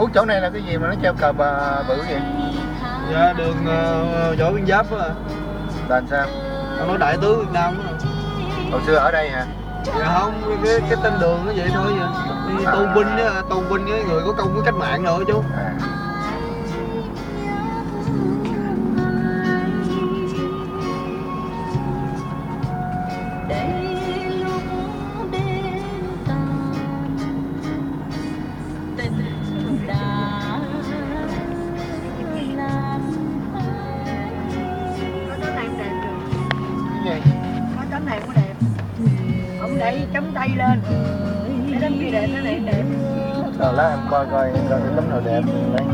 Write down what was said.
ủa chỗ này là cái gì mà nó treo cờ bà bự vậy? Dạ đường uh, võ nguyên giáp á. Là sao? Ông nói đại tướng việt nam á. Hồi xưa ở đây hả? Dạ không cái cái tên đường nó vậy thôi vậy. Đi tôn vinh á tôn vinh cái người có công với cách mạng rồi chú à. Đây, chống tay lên. Để tấm kia đẹp nó đẹp đẹp. Rồi lát em coi coi coi cái tấm nào đẹp. Lấy